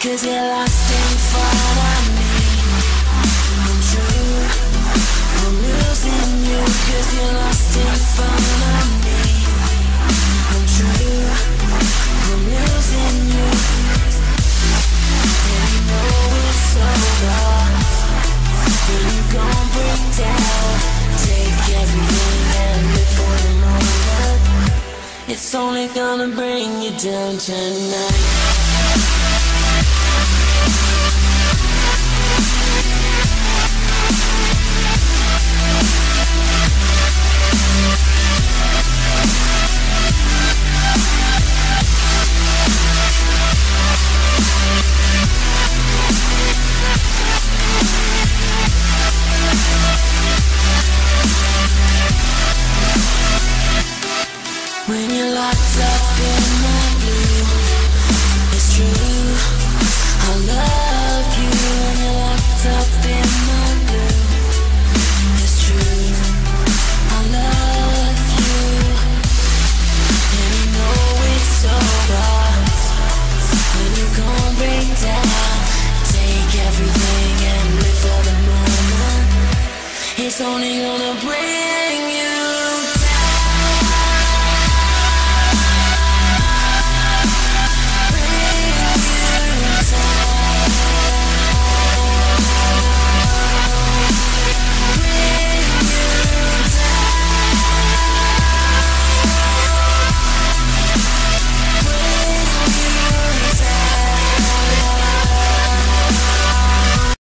Cause you're lost in front of me. I'm true. Losing you. Cause you're lost in front of me. I'm true. Losing you. And know it's you break down, take everything and live for the moment. It's only gonna bring you down tonight. When you're locked up It's only gonna bring you